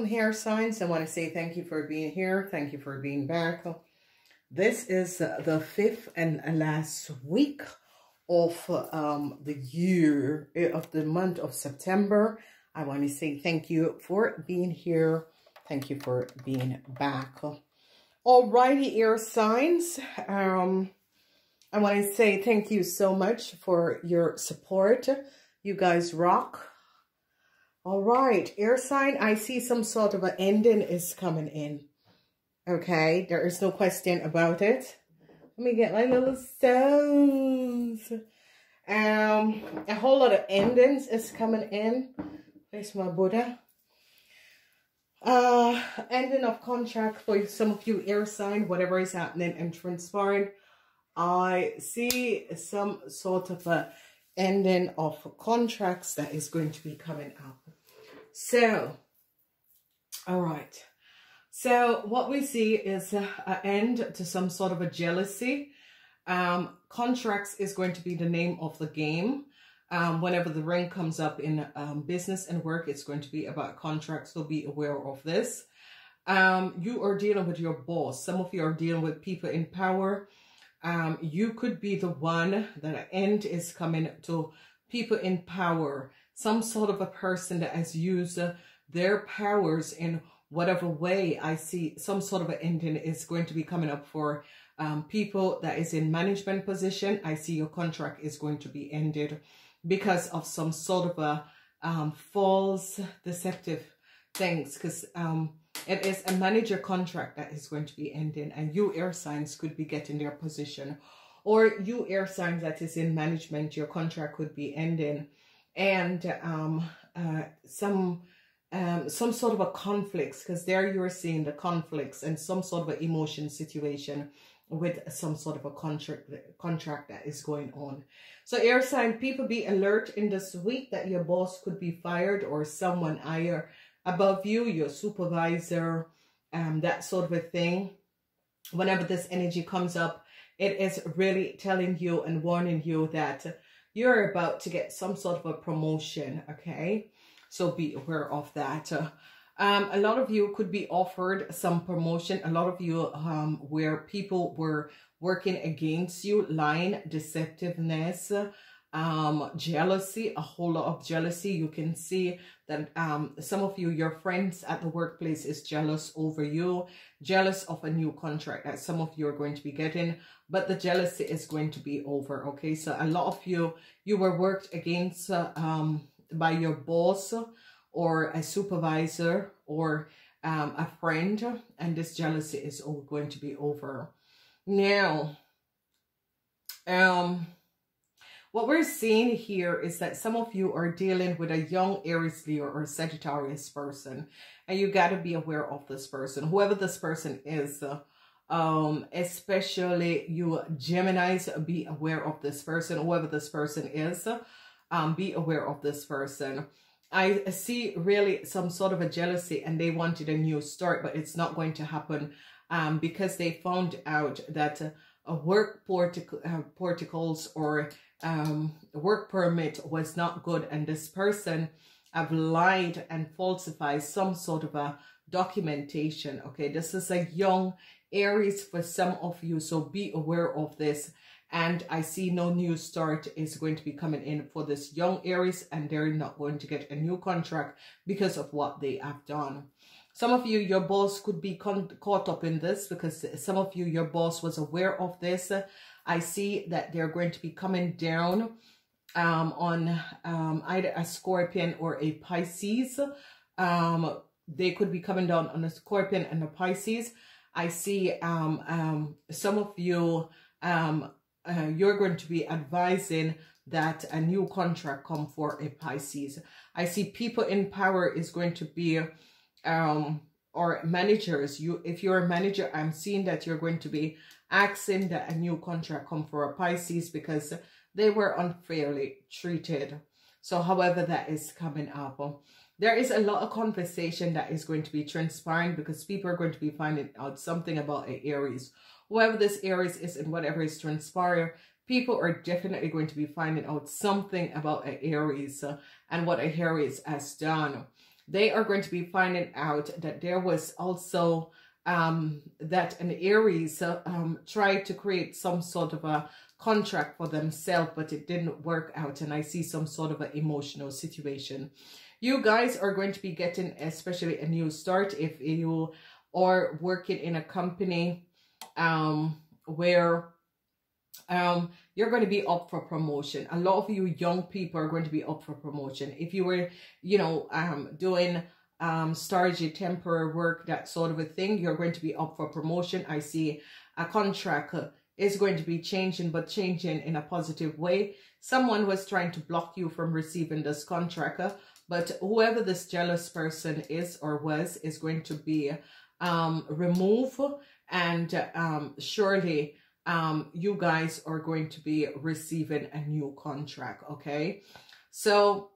Welcome here, signs. I want to say thank you for being here. Thank you for being back. This is the fifth and last week of um, the year, eh, of the month of September. I want to say thank you for being here. Thank you for being back. Alrighty, air signs. Um, I want to say thank you so much for your support. You guys rock. All right, air sign, I see some sort of an ending is coming in. Okay, there is no question about it. Let me get my little stones. Um, a whole lot of endings is coming in. There's my Buddha. Uh, ending of contract for some of you air sign, whatever is happening and transpiring. I see some sort of a ending of contracts that is going to be coming up. So, all right. So what we see is an end to some sort of a jealousy. Um, contracts is going to be the name of the game. Um, whenever the ring comes up in um, business and work, it's going to be about contracts. So be aware of this. Um, you are dealing with your boss. Some of you are dealing with people in power. Um, you could be the one that end is coming to people in power some sort of a person that has used their powers in whatever way I see some sort of an ending is going to be coming up for um, people that is in management position. I see your contract is going to be ended because of some sort of a um, false deceptive things because um, it is a manager contract that is going to be ending and you air signs could be getting their position or you air signs that is in management, your contract could be ending and um, uh, some um, some sort of a conflicts because there you're seeing the conflicts and some sort of an emotion situation with some sort of a contract contract that is going on. So air sign, people be alert in this week that your boss could be fired or someone higher above you, your supervisor, um, that sort of a thing. Whenever this energy comes up, it is really telling you and warning you that you're about to get some sort of a promotion, okay? So be aware of that. Um, a lot of you could be offered some promotion. A lot of you um, where people were working against you, lying, deceptiveness, um, jealousy, a whole lot of jealousy. You can see that um, some of you, your friends at the workplace is jealous over you, jealous of a new contract that some of you are going to be getting, but the jealousy is going to be over, okay? So a lot of you, you were worked against uh, um, by your boss or a supervisor or um, a friend, and this jealousy is all going to be over. Now, um, what we're seeing here is that some of you are dealing with a young Aries, Leo, or Sagittarius person. And you got to be aware of this person. Whoever this person is, uh, um, especially you Geminis, be aware of this person. Whoever this person is, um, be aware of this person. I see really some sort of a jealousy and they wanted a new start, but it's not going to happen um, because they found out that uh, work portic uh, porticles or um, work permit was not good and this person have lied and falsified some sort of a documentation. Okay, this is a young Aries for some of you, so be aware of this. And I see no new start is going to be coming in for this young Aries and they're not going to get a new contract because of what they have done. Some of you, your boss could be caught up in this because some of you, your boss was aware of this I see that they're going to be coming down um, on um, either a scorpion or a Pisces. Um, they could be coming down on a scorpion and a Pisces. I see um, um, some of you, um, uh, you're going to be advising that a new contract come for a Pisces. I see people in power is going to be, um, or managers. You, If you're a manager, I'm seeing that you're going to be asking that a new contract come for a Pisces because they were unfairly treated. So however that is coming up, there is a lot of conversation that is going to be transpiring because people are going to be finding out something about a Aries. Whoever this Aries is and whatever is transpiring, people are definitely going to be finding out something about a Aries and what a Aries has done. they are going to be finding out that there was also um, that an Aries uh, um, tried to create some sort of a contract for themselves, but it didn't work out. And I see some sort of an emotional situation. You guys are going to be getting especially a new start if you are working in a company um, where um, you're going to be up for promotion. A lot of you young people are going to be up for promotion. If you were, you know, um, doing um, storage, temporary work, that sort of a thing, you're going to be up for promotion. I see a contract is going to be changing, but changing in a positive way. Someone was trying to block you from receiving this contract, but whoever this jealous person is or was is going to be um, removed and um, surely um, you guys are going to be receiving a new contract, okay? So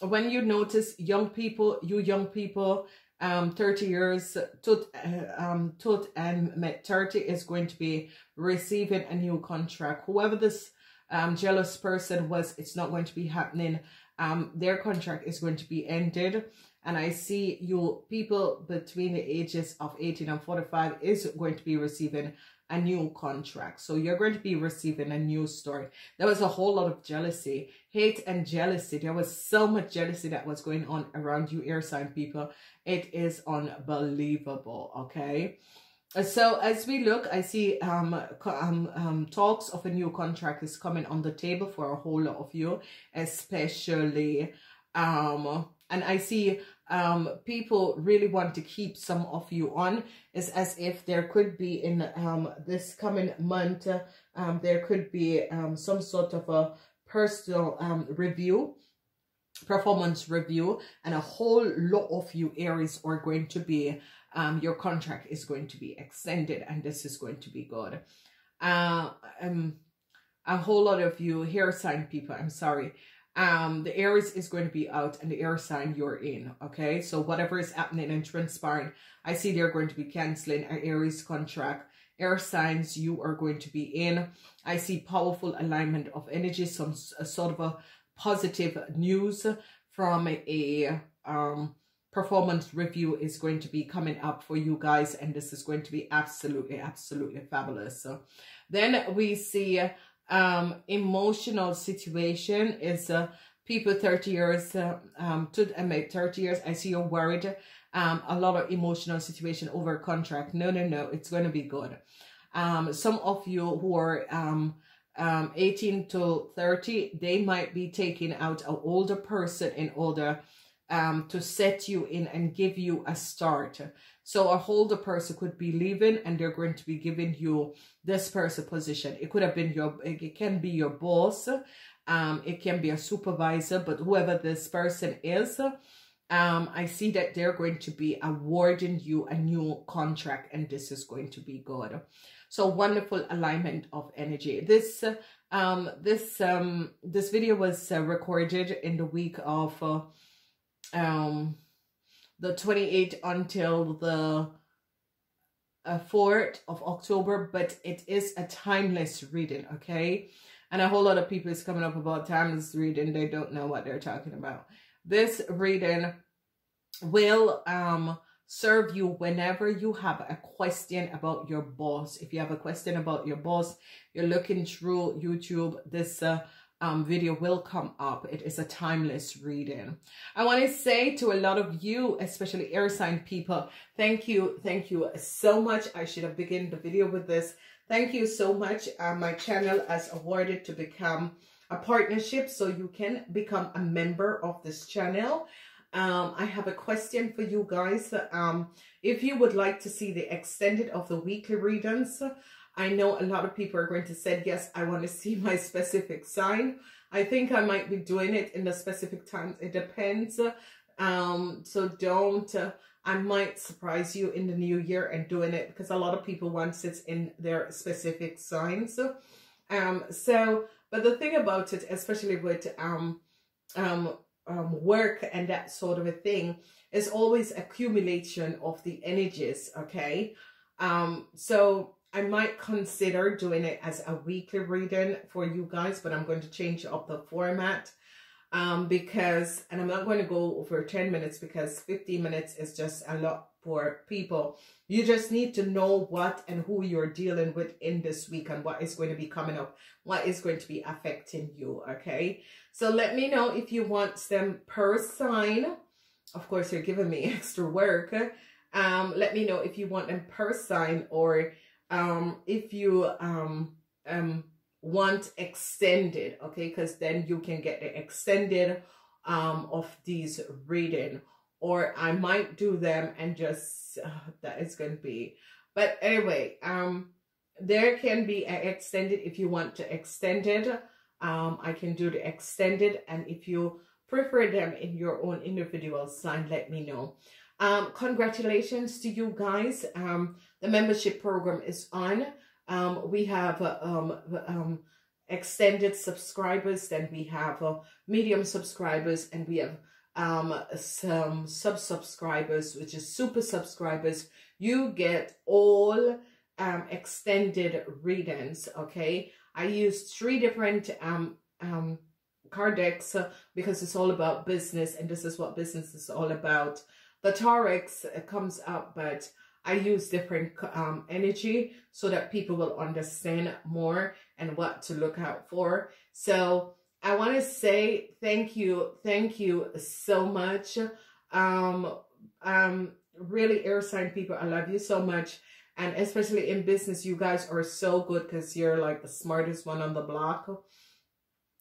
when you notice young people, you young people, um, 30 years, tot, uh, um, tot and met 30 is going to be receiving a new contract. Whoever this um, jealous person was, it's not going to be happening. Um, their contract is going to be ended. And I see you people between the ages of 18 and 45 is going to be receiving a new contract. So you're going to be receiving a new story. There was a whole lot of jealousy, hate and jealousy. There was so much jealousy that was going on around you air sign people. It is unbelievable, okay? So as we look, I see um, um, um, talks of a new contract is coming on the table for a whole lot of you, especially, um, and I see um, people really want to keep some of you on. It's as if there could be in um, this coming month, um, there could be um, some sort of a personal um, review, performance review, and a whole lot of you Aries are going to be, um, your contract is going to be extended and this is going to be good. Uh, um, a whole lot of you hair sign people, I'm sorry, um, the Aries is going to be out and the air sign you're in, okay? So whatever is happening and transpiring, I see they're going to be canceling an Aries contract. Air signs you are going to be in. I see powerful alignment of energy, some sort of a positive news from a um, performance review is going to be coming up for you guys and this is going to be absolutely, absolutely fabulous. So then we see um, emotional situation is uh, people 30 years uh, um, to uh, 30 years. I see you're worried. Um, a lot of emotional situation over contract. No, no, no. It's going to be good. Um, some of you who are um, um, 18 to 30, they might be taking out an older person in order um, to set you in and give you a start. So a holder person could be leaving and they're going to be giving you this person position. It could have been your, it can be your boss. Um, it can be a supervisor, but whoever this person is, um, I see that they're going to be awarding you a new contract and this is going to be good. So wonderful alignment of energy. This, um, this, um, this video was uh, recorded in the week of, uh, um, the 28th until the uh, 4th of October, but it is a timeless reading, okay? And a whole lot of people is coming up about timeless reading. They don't know what they're talking about. This reading will um serve you whenever you have a question about your boss. If you have a question about your boss, you're looking through YouTube, this uh, um, video will come up. It is a timeless reading. I want to say to a lot of you, especially air sign people, thank you. Thank you so much. I should have begun the video with this. Thank you so much. Uh, my channel has awarded to become a partnership so you can become a member of this channel. Um, I have a question for you guys. Um, if you would like to see the extended of the weekly readings, I know a lot of people are going to say, yes, I want to see my specific sign. I think I might be doing it in the specific times. It depends. Um, so don't, uh, I might surprise you in the new year and doing it because a lot of people want it in their specific signs. Um, so, but the thing about it, especially with, um, um, um, work and that sort of a thing is always accumulation of the energies. Okay. Um, so I might consider doing it as a weekly reading for you guys, but I'm going to change up the format. um, because, and I'm not going to go over 10 minutes because 15 minutes is just a lot for people. You just need to know what and who you're dealing with in this week and what is going to be coming up, what is going to be affecting you, okay? So let me know if you want them per sign. Of course, you're giving me extra work. Um, let me know if you want them per sign or um, if you um, um, want extended, okay? Because then you can get the extended um, of these reading. Or I might do them and just, uh, that is going to be. But anyway, um, there can be an extended if you want to extend it. Um, I can do the extended. And if you prefer them in your own individual sign, let me know. Um, congratulations to you guys. Um, the membership program is on. Um, we have uh, um, um, extended subscribers, then we have uh, medium subscribers, and we have um, some sub-subscribers, which is super subscribers. You get all um, extended readings, okay? I used three different card decks uh, because it's all about business, and this is what business is all about. The Taurus comes up, but I use different um, energy so that people will understand more and what to look out for. So I want to say thank you. Thank you so much. Um, um, really air sign people, I love you so much. And especially in business, you guys are so good because you're like the smartest one on the block.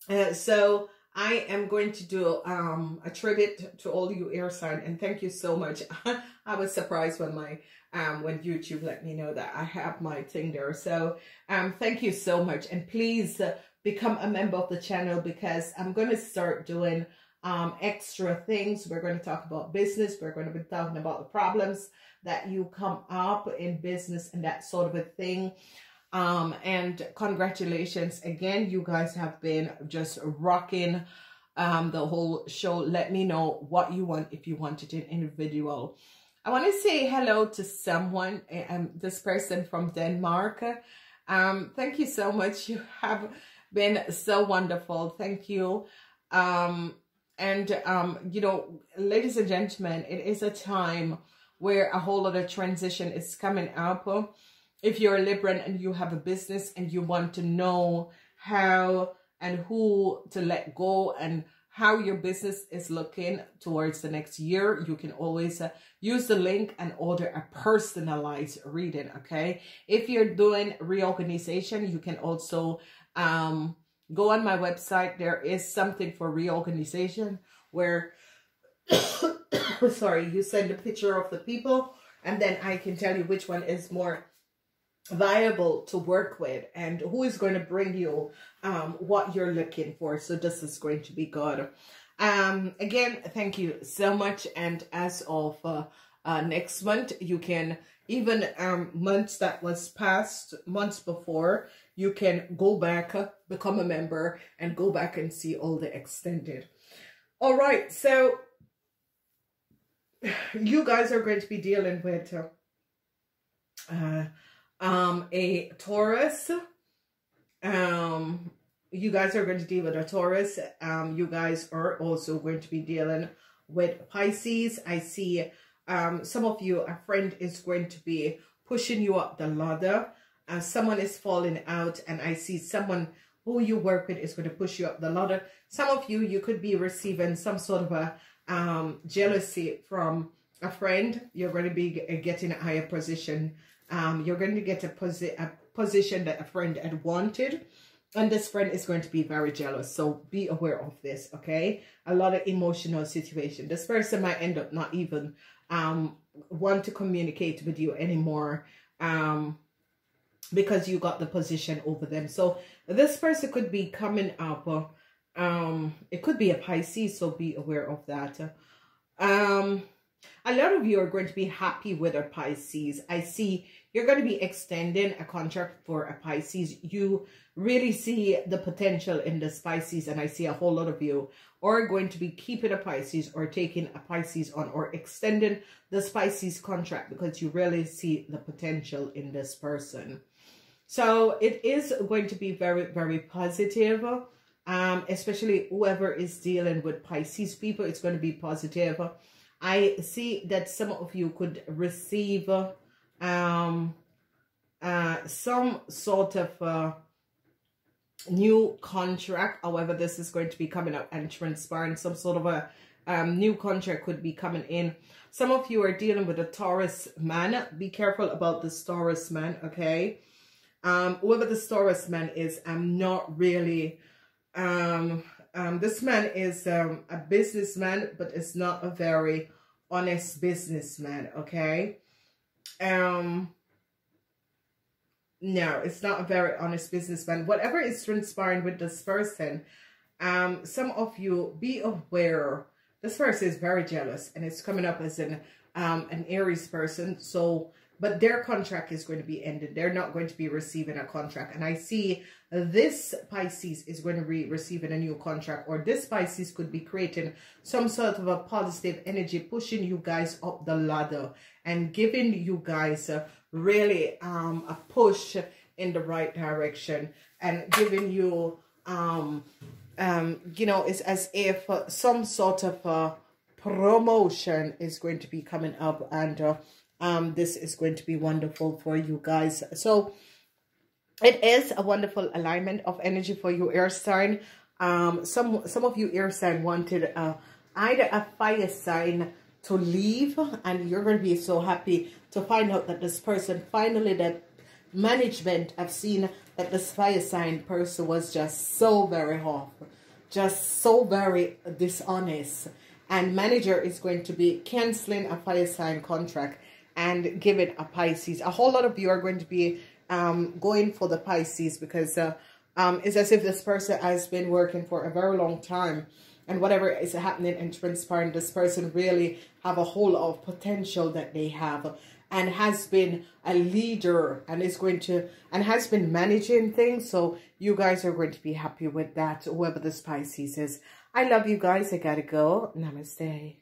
Uh, so I am going to do um, a tribute to all you air sign and thank you so much. I was surprised when my um, when YouTube let me know that I have my thing there. So um, thank you so much. And please uh, become a member of the channel because I'm going to start doing um, extra things. We're going to talk about business. We're going to be talking about the problems that you come up in business and that sort of a thing. Um, and congratulations again. You guys have been just rocking um, the whole show. Let me know what you want if you want it in individual. I want to say hello to someone, um, this person from Denmark. Um, thank you so much. You have been so wonderful. Thank you. Um, and, um, you know, ladies and gentlemen, it is a time where a whole lot of transition is coming up. If you're a Libran and you have a business and you want to know how and who to let go and how your business is looking towards the next year, you can always uh, use the link and order a personalized reading, okay? If you're doing reorganization, you can also um, go on my website. There is something for reorganization where, sorry, you send a picture of the people and then I can tell you which one is more viable to work with and who is going to bring you um, what you're looking for. So this is going to be good. Um, again, thank you so much. And as of uh, uh, next month, you can, even um, months that was past, months before, you can go back, become a member, and go back and see all the extended. All right, so you guys are going to be dealing with uh, um, a Taurus, um, you guys are going to deal with a Taurus. Um, you guys are also going to be dealing with Pisces. I see um, some of you, a friend is going to be pushing you up the ladder. Uh, someone is falling out and I see someone who you work with is going to push you up the ladder. Some of you, you could be receiving some sort of a um, jealousy from a friend. You're going to be getting a higher position. Um, you're going to get a, posi a position that a friend had wanted and this friend is going to be very jealous. So be aware of this okay? A lot of emotional situation. This person might end up not even um want to communicate with you anymore um because you got the position over them. So this person could be coming up um it could be a pisces so be aware of that. Um a lot of you are going to be happy with a pisces. I see you're going to be extending a contract for a pisces you really see the potential in the Pisces and I see a whole lot of you are going to be keeping a Pisces or taking a Pisces on or extending the Pisces contract because you really see the potential in this person. So it is going to be very, very positive. Um, especially whoever is dealing with Pisces people, it's going to be positive. I see that some of you could receive um, uh, some sort of uh, new contract. However, this is going to be coming up and transpiring. Some sort of a um, new contract could be coming in. Some of you are dealing with a Taurus man. Be careful about this Taurus man, okay? Um, whoever this Taurus man is, I'm not really... Um, um, this man is um, a businessman, but it's not a very honest businessman, okay? Um, no, it's not a very honest businessman. Whatever is transpiring with this person, um, some of you be aware. This person is very jealous and it's coming up as an um, an Aries person. So but their contract is going to be ended. They're not going to be receiving a contract. And I see this Pisces is going to be receiving a new contract or this Pisces could be creating some sort of a positive energy, pushing you guys up the ladder and giving you guys a, really um, a push in the right direction and giving you, um, um, you know, it's as if uh, some sort of a promotion is going to be coming up and uh, um, this is going to be wonderful for you guys. So it is a wonderful alignment of energy for you air sign. Um, some some of you air sign wanted uh, either a fire sign to leave and you're going to be so happy to find out that this person finally that management have seen that this fire sign person was just so very off just so very dishonest and manager is going to be canceling a fire sign contract and give it a Pisces. A whole lot of you are going to be um, going for the Pisces because uh, um, it's as if this person has been working for a very long time and whatever is happening and transpiring, this person really have a whole lot of potential that they have and has been a leader and is going to and has been managing things. So you guys are going to be happy with that whoever this pisces is i love you guys. I gotta go. Namaste